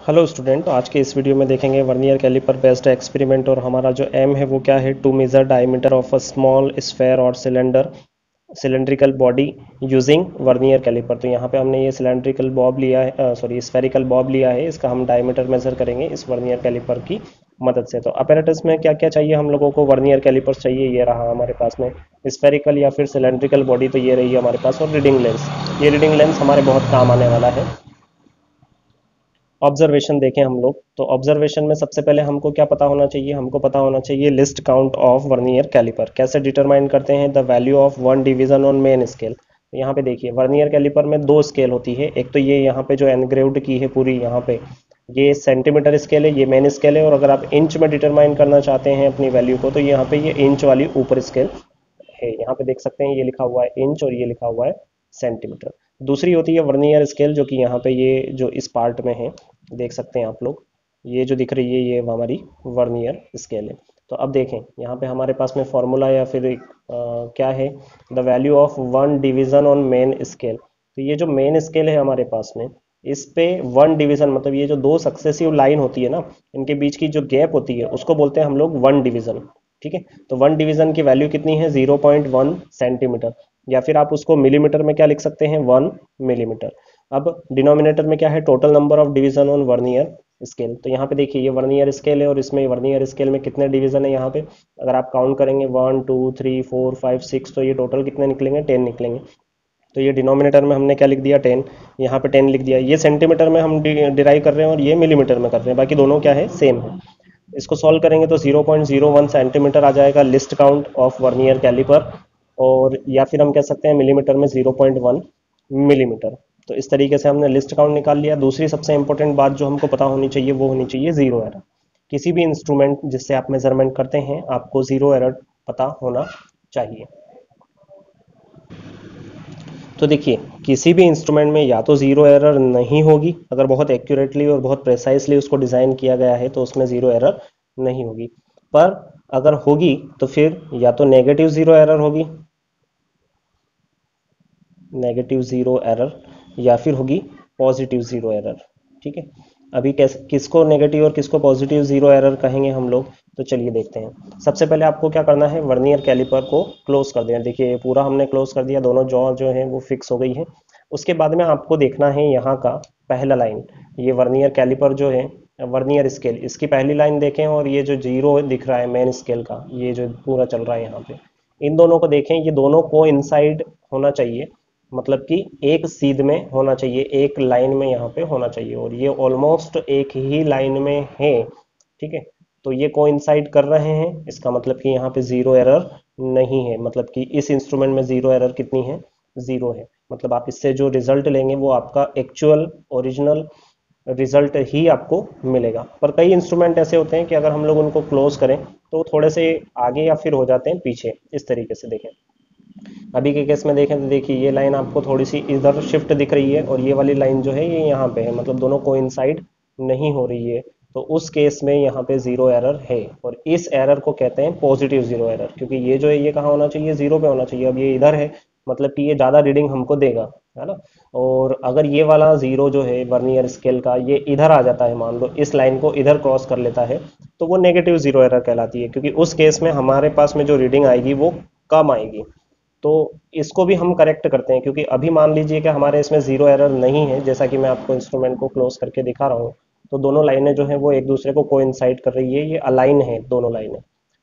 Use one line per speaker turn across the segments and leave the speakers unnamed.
Hello student आज के इस वीडियो में देखेंगे वर्नियर कैलिपर बेस्ड एक्सपेरिमेंट और हमारा जो एम है वो क्या है? Two major diameter of a small sphere और cylinder cylindrical body using vernier caliper तो यहाँ पे हमने ये सिलेंड्रिकल बॉब लिया है सॉरी स्फेरिकल बॉब लिया है। इसका हम डायमीटर मेजर करेंगे इस वर्नियर कैलिपर की मदद से। तो अपैरेटस में क्या क्या चाहिए हम लोगों को? वर्नियर कैलिपर चाहिए, ये रहा हमारे पास में। स्फेरिकल या फिर सिलेंड्रिकल बॉडी तो ये रही हमारे पास। और रीडिंग लेंस ये रीडिंग लेंस हमारे बहुत काम आने वाला है। ऑब्जर्वेशन देखें हम लोग। तो ऑब्जर्वेशन में सबसे पहले हमको क्या पता होना चाहिए? हमको पता होना चाहिए least count of vernier caliper कैसे डिटरमाइन करते हैं? The value of one division on main scale यहाँ पे देखिए वर्नियर कैलिपर में दो स्केल होती है। एक तो ये यहाँ पे जो एनग्रेव्ड की है पूरी यहाँ पे, ये सेंटीमीटर स्केल है, ये मेन स्केल है। और अगर आप इंच में डिटरमाइन करना चाहते हैं अपनी वैल्यू को तो यहाँ पे ये इंच वाली ऊपर स्केल है। यहाँ पे देख सकते हैं, ये लिखा हुआ है इंच और ये लिखा हुआ है सेंटीमीटर दूसरी होती है वर्नियर स्केल जो कि यहाँ पे ये जो इस पार्ट में है देख सकते हैं आप लोग। ये जो दिख रही है ये हमारी वर्नियर स्केल है। तो अब देखें यहाँ पे हमारे पास में फॉर्मूला या फिर एक, आ, क्या है? The value of one division on main scale तो ये जो मेन स्केल है हमारे पास में इस पे वन डिवीज़न मतलब ये जो दो सक्सेसिव लाइन होती है ना इनके बीच की जो गैप होती है उसको बोलते हैं हम लोग वन डिवीज़न ठीक है? तो वन डिवीज़न की वैल्यू कितनी है? ज़ीरो पॉइंट वन सेंटीमीटर या फिर आप उसको मिलीमीटर में क्या लिख सकते हैं? वन मिलीमीटर अब डिनोमिनेटर में क्या है? Total number of division on vernier scale तो यहाँ पे देखिए, ये वर्नियर स्केल है और इसमें वर्नियर स्केल में कितने डिवीज़न है यहाँ पे? अगर आप काउंट करेंगे one two three four five six तो ये टोटल कितने निकलेंगे? टेन निकलेंगे. तो ये डिनोमिनेटर में हमने क्या लिख दिया? टेन यहाँ पे टेन लिख दिया. ये सेंटीमीटर में हम डिराइव कर रहे हैं और ये मिलीमीटर में कर रहे हैं. बाकी दोनों क्या है? सेम है. इसको सॉल्व करेंगे तो 0.01 सेंटीमीटर आ जाएगा. Least count of vernier caliper और या फिर हम कह सकते हैं मिलीमीटर में 0.1 मिलीमीटर तो इस तरीके से हमने लिस्ट काउंट निकाल लिया। दूसरी सबसे इंपॉर्टेंट बात जो हमको पता होनी चाहिए, वो होनी चाहिए ज़ीरो एरर किसी भी इंस्ट्रूमेंट जिससे आप मेज़रमेंट करते हैं, आपको ज़ीरो एरर पता होना चाहिए। तो देखिए, किसी भी इंस्ट्रूमेंट में या तो ज़ीरो एरर नहीं होगी। अगर बहुत एक्यूरेटली और बहुत प्रेसाइसली उसको डिज़ाइन किया गया है तो उसमें ज़ीरो एरर नहीं होगी। पर अगर होगी तो फिर या तो नेगेटिव ज़ीरो एरर होगी नेगेटिव ज़ीरो एरर या फिर होगी पॉजिटिव ज़ीरो एरर ठीक है? अभी कैसे, किसको नेगेटिव और किसको पॉजिटिव ज़ीरो एरर कहेंगे हम लोग? तो चलिए देखते हैं। सबसे पहले आपको क्या करना है? वर्नियर कैलिपर को क्लोज कर देना देखिए पूरा हमने क्लोज कर दिया। दोनों जॉ जो है, वो फिक्स हो गई है। उसके बाद में आपको देखना है यहाँ का पहला लाइन ये वर्नियर कैलिपर जो है वर्नियर स्केल इसकी पहली लाइन देखें और ये जो ज़ीरो दिख रहा है मेन स्केल का, ये जो पूरा चल रहा है यहाँ पे। इन दोनों को देखें। ये दोनों को इनसाइड होना चाहिए। मतलब कि एक सीध में होना चाहिए, एक लाइन में यहाँ पे होना चाहिए और ये ऑलमोस्ट एक ही लाइन में है, ठीक है? तो ये को कर रहे हैं, इसका मतलब कि यहाँ पे ज़ीरो एरर नहीं है मतलब कि इस इंस्ट्रूमेंट में ज़ीरो एरर कितनी है? ज़ीरो है। मतलब आप इससे जो रिज़ल्ट लेंगे वो आपका एक्चुअल ओरिजिनल रिज़ल्ट ही आपको मिलेगा। पर कई इंस्ट्रूमेंट ऐसे होते हैं कि अगर हम लोग उनको क्लोज करें तो थोड़े से आगे या फिर हो जाते हैं, पीछे, इस तरीके से देखें। अभी के केस में देखें तो देखिए, ये लाइन आपको थोड़ी सी इधर शिफ्ट दिख रही है और ये वाली लाइन जो है, ये यहाँ पे है। मतलब दोनों को नहीं हो रही है। तो उस केस में यहाँ पे ज़ीरो एरर है और इस एरर को कहते हैं पॉजिटिव ज़ीरो एरर क्योंकि ये जो है, ये कहाँ होना चाहिए? ज़ीरो पे होना चाहिए। अब ये इधर है मतलब कि ये ज़्यादा रीडिंग हमको देगा, है ना? और अगर ये वाला ज़ीरो जो है वर्नियर स्केल का, ये इधर आ जाता है, मान लो, इस लाइन को इधर क्रॉस कर लेता है तो वो नेगेटिव ज़ीरो एरर कहलाती है। क्योंकि उस केस में हमारे पास में जो रीडिंग आएगी, वो कम आएगी। तो इसको भी हम करेक्ट करते हैं, क्योंकि अभी मान लीजिए कि हमारे इसमें ज़ीरो एरर नहीं है, जैसा कि मैं आपको इंस्ट्रूमेंट को क्लोज करके दिखा रहा हूँ तो दोनों लाइनें जो है वो एक दूसरे को कोइंसाइड कर रही है, ये अलाइन है दोनों लाइनें,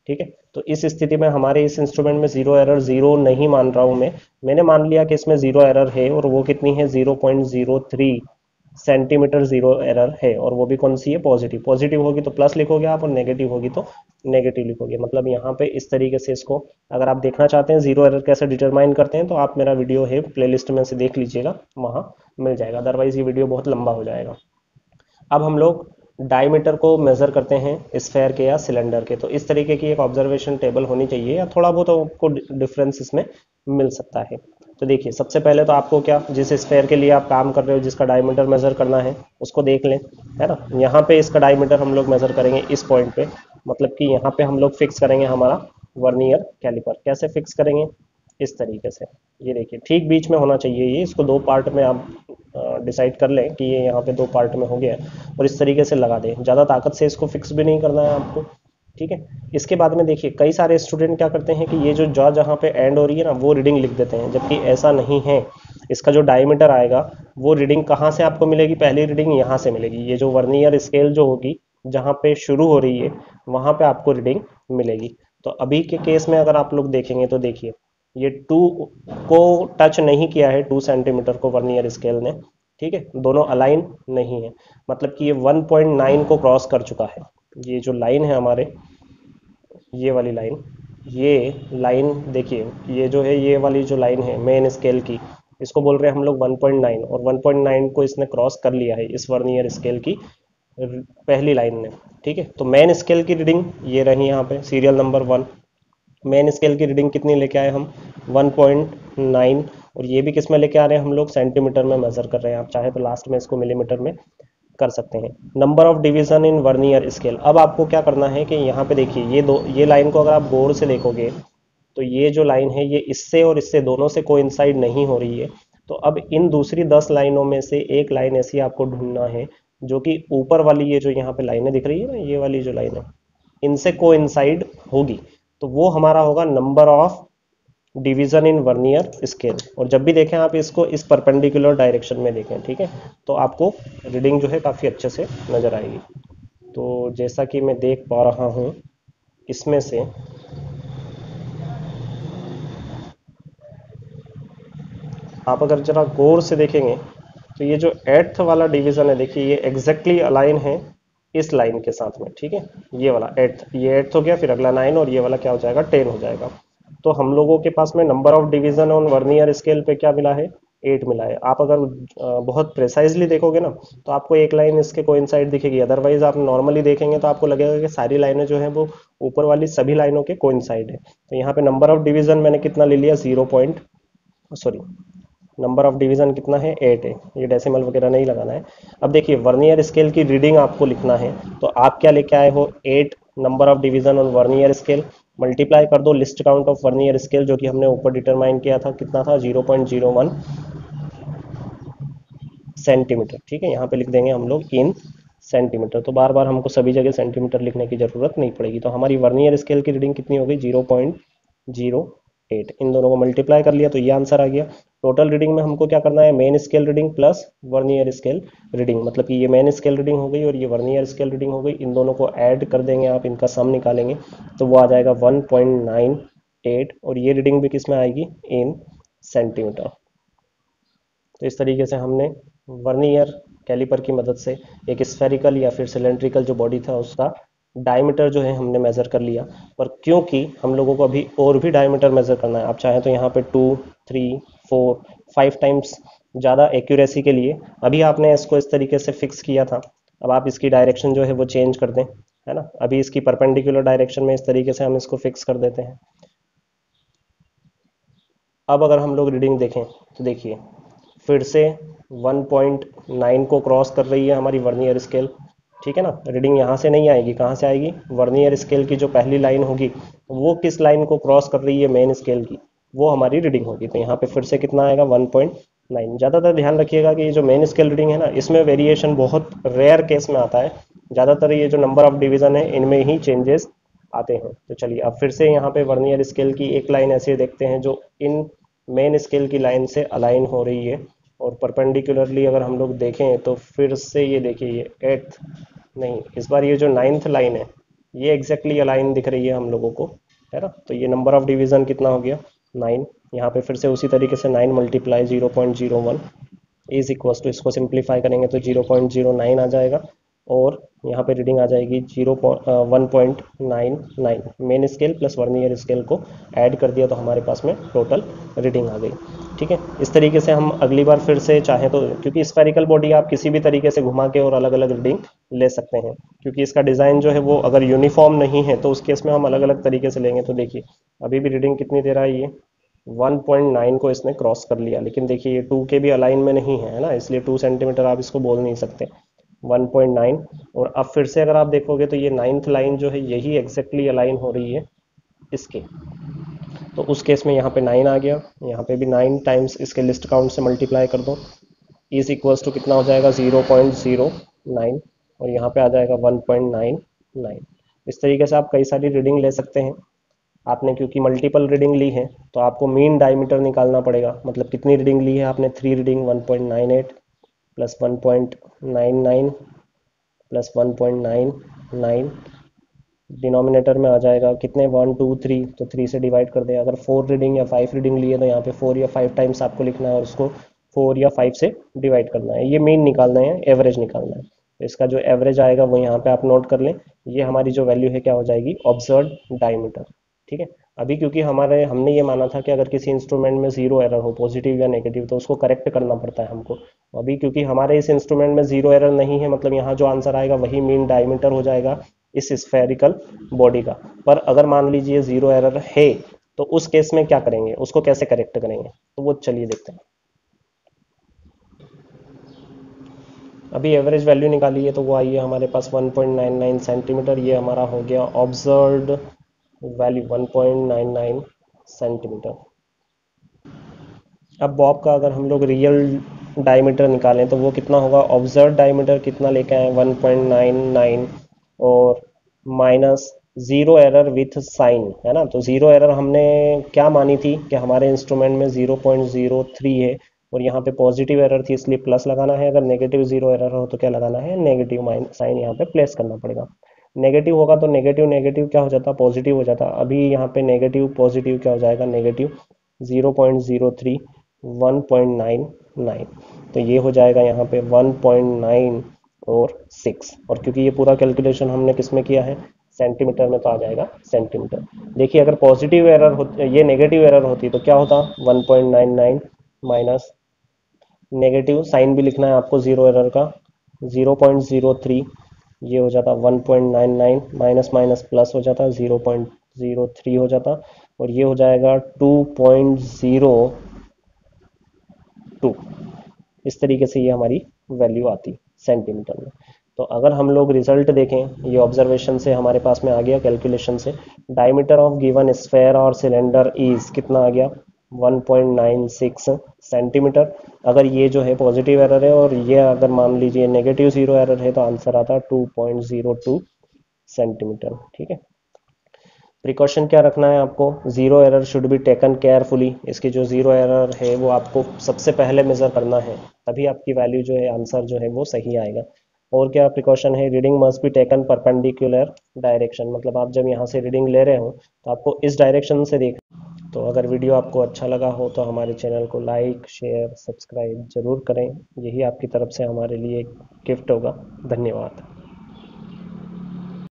ठीक है? तो इस स्थिति में हमारे इस इंस्ट्रूमेंट में ज़ीरो एरर ज़ीरो नहीं मान रहा हूँ मैं। मैंने मान लिया कि इसमें ज़ीरो एरर है और वो कितनी है? Zero point zero three centimetre zero error है, और वो भी कौन सी है? पॉजिटिव। पॉजिटिव होगी तो प्लस लिखोगे आप और नेगेटिव होगी तो नेगेटिव लिखोगे। मतलब यहाँ पे इस तरीके से इसको अगर आप देखना चाहते हैं, ज़ीरो एरर कैसे डिटरमाइन करते हैं तो आप मेरा वीडियो है प्लेलिस्ट में से देख लीजिएगा, वहाँ मिल जाएगा। अदरवाइज़ ये वीडियो बहुत लंबा हो जाएगा। अब हम लोग डायमीटर को मेज़र करते हैं स्फेयर के या सिलेंडर के। तो इस तरीके की एक ऑब्जर्वेशन टेबल होनी चाहिए, या थोड़ा बहुत आपको डिफरेंस इसमें मिल सकता है। तो देखिए, सबसे पहले तो आपको क्या, जिस स्पेयर के लिए आप काम कर रहे हो, जिसका डायमीटर मेज़र करना है, उसको देख लें, है ना? यहाँ पे इसका डायमीटर हम लोग मेज़र करेंगे इस पॉइंट पे मतलब कि यहाँ पे हम लोग फिक्स करेंगे हमारा वर्नियर कैलिपर कैसे फिक्स करेंगे? इस तरीके से। ये देखिए, ठीक बीच में होना चाहिए ये, इसको दो पार्ट में आप डिसाइड कर लें कि ये यहाँ पे दो पार्ट में हो गया और इस तरीके से लगा दें। ज़्यादा ताकत से इसको फिक्स भी नहीं करना है आपको। ठीक है? इसके बाद में देखिए, कई सारे स्टूडेंट क्या करते हैं कि ये जो जॉ जहाँ पे एंड हो रही है ना, वो रीडिंग लिख देते हैं, जबकि ऐसा नहीं है। इसका जो डायमीटर आएगा, वो रीडिंग कहाँ से आपको मिलेगी? पहली रीडिंग यहाँ से मिलेगी। ये जो वर्नियर स्केल जो होगी, जहाँ पे शुरू हो रही है, वहाँ पे आपको रीडिंग मिलेगी। तो अभी के केस में अगर आप लोग देखेंगे तो देखिए, ये टू को टच नहीं किया है टू सेंटीमीटर को वर्नियर स्केल ने, ठीक है? दोनों अलाइन नहीं है। मतलब कि ये 1.9 को क्रॉस कर चुका है। ये जो लाइन है हमारे, ये वाली लाइन, ये लाइन देखिए, ये जो है, ये वाली जो लाइन है मेन स्केल की, इसको बोल रहे हैं हम लोग 1.9 और 1.9 को इसने क्रॉस कर लिया है इस वर्नियर स्केल की पहली लाइन ने, ठीक है? तो मेन स्केल की रीडिंग ये रही यहाँ पे serial number one main scale की रीडिंग कितनी लेके आए हम? 1.9 और ये भी किसमें लेके आ रहे हैं हम लोग सेंटीमीटर में मेजर कर रहे हैं, आप चाहे तो लास्ट में इसको मिलीमीटर में कर सकते हैं। Number of division in vernier scale अब आपको क्या करना है कि यहाँ पे देखिए, ये दो, ये लाइन को अगर आप गौर से देखोगे तो ये जो लाइन है, ये इससे और इससे दोनों से को नहीं हो रही है। तो अब इन दूसरी दस लाइनों में से एक लाइन ऐसी आपको ढूंढना है, जो कि ऊपर वाली ये जो यहाँ पे लाइनें दिख रही है ना, ये वाली जो लाइन है, इनसे को होगी। तो वो हमारा होगा number of division in vernier scale. और जब भी देखें आप इसको इस परपेंडिकुलर डायरेक्शन में देखें, ठीक है? तो आपको रीडिंग जो है काफ़ी अच्छे से नज़र आएगी। तो जैसा कि मैं देख पा रहा हूँ, इसमें से आप अगर जरा गौर से देखेंगे तो ये जो एट्थ वाला डिवीज़न है, देखिए, ये एग्जैक्टली अलाइन है इस लाइन के साथ में, ठीक है? ये वाला एट्थ ये एट्थ हो गया, फिर अगला नाइन और ये वाला क्या हो जाएगा? टेन हो जाएगा। तो हम लोगों के पास में number of division on vernier scale पे क्या मिला है? एट मिला है। आप अगर बहुत प्रिसाइजली देखोगे ना तो आपको एक लाइन इसके कोइंसाइड दिखेगी। अदरवाइज़ आप नॉर्मली देखेंगे तो आपको लगेगा कि सारी लाइनें जो है वो ऊपर वाली सभी लाइनों के कोइंसाइड है। तो यहाँ पे नंबर ऑफ़ डिवीज़न मैंने कितना ले लिया? Zero point sorry number of division कितना है? एट है। ये डेसिमल वगैरह नहीं लगाना है। अब देखिए वर्नियर स्केल की रीडिंग आपको लिखना है। तो आप क्या लेके आए हो? Eight number of division on vernier scale multiply कर दो least count of vernier scale जो कि हमने ऊपर डिटरमाइन किया था, कितना था? 0.01 सेंटीमीटर ठीक है, यहाँ पे लिख देंगे हम लोग इन सेंटीमीटर तो बार बार हमको सभी जगह सेंटीमीटर लिखने की ज़रूरत नहीं पड़ेगी। तो हमारी वर्नियर स्केल की रीडिंग कितनी होगी? ज़ीरो पॉइंट ज़ीरो एट इन दोनों को मल्टीप्लाई कर लिया तो ये आंसर आ गया। टोटल रीडिंग में हमको क्या करना है? Main scale reading plus vernier scale reading मतलब कि ये मेन स्केल रीडिंग हो गई और ये वर्नियर स्केल रीडिंग हो गई। इन दोनों को ऐड कर देंगे आप, इनका सम निकालेंगे। तो वो आ जाएगा 1.98 और ये रीडिंग भी किसमें आएगी? इन सेंटीमीटर तो इस तरीके से हमने वर्नियर कैलिपर की मदद से एक स्फेरिकल या फिर सिलेंड्रिकल जो बॉडी था उसका डायमीटर जो है हमने मेज़र कर लिया। पर क्योंकि हम लोगों को अभी और भी डायमीटर मेज़र करना है, आप चाहें तो यहाँ पे two three four five times ज़्यादा एक्यूरेसी के लिए। अभी आपने इसको इस तरीके से फिक्स किया था। अब आप इसकी डायरेक्शन जो है वो चेंज कर दें, है ना? अभी इसकी परपेंडिकुलर डायरेक्शन में इस तरीके से हम इसको फिक्स कर देते हैं। अब अगर हम लोग रीडिंग देखें तो देखिए, फिर से 1.9 को क्रॉस कर रही है हमारी वर्नियर स्केल ठीक है ना? रीडिंग यहाँ से नहीं आएगी। कहाँ से आएगी? वर्नियर स्केल की जो पहली लाइन होगी, वो किस लाइन को क्रॉस कर रही है मेन स्केल की? वो हमारी रीडिंग होगी। तो यहाँ पे फिर से कितना आएगा? 1.9 ज़्यादातर ध्यान रखिएगा कि ये जो मेन स्केल रीडिंग है ना, इसमें वेरिएशन बहुत रेयर केस में आता है। ज़्यादातर ये जो नंबर ऑफ़ डिवीज़न है, इनमें ही चेंजेस आते हैं। तो चलिए, अब फिर से यहाँ पे वर्नियर स्केल की एक लाइन ऐसे देखते हैं जो इन मेन स्केल की लाइन से अलाइन हो रही है। और परपेंडिकुलरली अगर हम लोग देखें तो फिर से ये देखिए, ये एट्थ नहीं, इस बार ये जो नाइन्थ लाइन है, ये एग्जैक्टली अलाइन दिख रही है हम लोगों को, है ना? तो ये नंबर ऑफ़ डिवीज़न कितना हो गया? नाइन यहाँ पे फिर से उसी तरीके से nine multiply zero point zero one is equal to इसको सिंप्लीफाई करेंगे तो ज़ीरो पॉइंट ज़ीरो नाइन आ जाएगा। और यहाँ पे रीडिंग आ जाएगी zero one point nine nine main scale plus vernier scale को ऐड कर दिया तो हमारे पास में टोटल रीडिंग आ गई। ठीक है? इस तरीके से हम अगली बार फिर से चाहें तो क्योंकि स्पेरिकल बॉडी आप किसी भी तरीके से घुमा के और अलग अलग रीडिंग ले सकते हैं। क्योंकि इसका डिज़ाइन जो है वो अगर यूनिफॉर्म नहीं है तो उस केस में हम अलग अलग तरीके से लेंगे। तो देखिए, अभी भी रीडिंग कितनी दे रहा है? ये 1.9 को इसने क्रॉस कर लिया। लेकिन देखिए, ये 2 के भी अलाइन में नहीं है ना? इसलिए 2 सेंटीमीटर आप इसको बोल नहीं सकते। 1.9 और अब फिर से अगर आप देखोगे तो ये नाइन्थ लाइन जो है, यही एग्जैक्टली अलाइन हो रही है इसके। तो उस केस में यहाँ पे नाइन आ गया। यहाँ पे भी नाइन टाइम्स इसके लिस्ट काउंट से मल्टीप्लाई कर दो। इज़ इक्वल्स टू कितना हो जाएगा? ज़ीरो पॉइंट ज़ीरो नाइन और यहाँ पे आ जाएगा वन पॉइंट नाइन नाइन इस तरीके से आप कई सारी रीडिंग ले सकते हैं। आपने क्योंकि मल्टीपल रीडिंग ली है तो आपको मीन डायमीटर निकालना पड़ेगा। मतलब कितनी रीडिंग ली है आपने? Three reading 1.98 plus 1.99 plus 1.99 denominator में आ जाएगा। कितने? वन टू थ्री तो थ्री से डिवाइड कर दे। अगर फोर रीडिंग या फाइव रीडिंग लिए तो यहाँ पे फोर या फाइव टाइम्स आपको लिखना है और उसको फोर या फाइव से डिवाइड करना है। ये मेन निकालना है एवरेज निकालना है। तो इसका जो एवरेज आएगा, वो यहाँ पे आप नोट कर लें। ये हमारी जो वैल्यू है, क्या हो जाएगी? ऑब्ज़र्व डायमीटर ठीक है? अभी क्योंकि हमारे, हमने ये माना था कि अगर किसी इंस्ट्रूमेंट में ज़ीरो एरर हो पॉजिटिव या नेगेटिव तो उसको करेक्ट करना पड़ता है हमको। अभी क्योंकि हमारे इस इंस्ट्रूमेंट में ज़ीरो एरर नहीं है मतलब यहाँ जो आंसर आएगा वही मीन डायमीटर हो जाएगा इस स्फेरिकल बॉडी का। पर अगर मान लीजिए ज़ीरो एरर है तो उस केस में क्या करेंगे? उसको कैसे करेक्ट करेंगे? तो वो चलिए देखते हैं। अभी एवरेज वैल्यू निकाली है तो वो आई है हमारे पास 1.99 सेंटीमीटर ये हमारा हो गया ऑब्ज़र्व वैल्यू 1.99 सेंटीमीटर। अब बॉब का अगर हम लोग रियल डायमीटर निकालें तो वो कितना होगा? ऑब्ज़र्व डायमीटर कितना लेके आए 1.99 और minus zero error with sign, है ना? तो ज़ीरो एरर हमने क्या मानी थी कि हमारे इंस्ट्रूमेंट में 0.03 है और यहाँ पे पॉजिटिव एरर थी, इसलिए प्लस लगाना है। अगर नेगेटिव ज़ीरो एरर हो तो क्या लगाना है? नेगेटिव साइन यहाँ पे प्लेस करना पड़ेगा। नेगेटिव होगा तो नेगेटिव नेगेटिव क्या हो जाता? पॉजिटिव हो जाता। अभी यहाँ पे नेगेटिव पॉजिटिव क्या हो जाएगा? Negative zero point zero three one point nine nine तो ये हो जाएगा यहाँ पे वन पॉइंट नाइन और सिक्स और क्योंकि ये पूरा कैलकुलेशन हमने किसमें किया है? सेंटीमीटर में तो आ जाएगा सेंटीमीटर देखिए, अगर पॉजिटिव एरर हो, ये नेगेटिव एरर होती तो क्या होता? 1.99 माइनस नेगेटिव साइन भी लिखना है आपको ज़ीरो एरर का। 0.03 ये हो जाता 1.99 माइनस माइनस प्लस हो जाता 0.03 हो जाता, और ये हो जाएगा 2.02 इस तरीके से ये हमारी वैल्यू आती सेंटीमीटर में। तो अगर हम लोग रिज़ल्ट देखें, ये ऑब्जर्वेशन से हमारे पास में आ गया कैलकुलेशन से डायमीटर ऑफ़ गिवन स्फेयर और सिलेंडर इज़ कितना आ गया? 1.96 सेंटीमीटर। अगर ये जो है पॉजिटिव एरर है और ये अगर मान लीजिए नेगेटिव ज़ीरो एरर है तो आंसर आता 2.02 सेंटीमीटर, ठीक है? प्रिकॉशन क्या रखना है आपको? Zero error should be taken carefully इसकी जो ज़ीरो एरर है वो आपको सबसे पहले मेजर करना है। तभी आपकी वैल्यू जो है आंसर जो है वो सही आएगा। और क्या प्रिकॉशन है? Reading must be taken perpendicular direction मतलब आप जब यहाँ से रीडिंग ले रहे हो तो आपको इस डायरेक्शन से देख तो अगर वीडियो आपको अच्छा लगा हो तो हमारे चैनल को लाइक, शेयर, सब्सक्राइब ज़रूर करें। यही आपकी तरफ़ से हमारे लिए एक गिफ्ट होगा। धन्यवाद।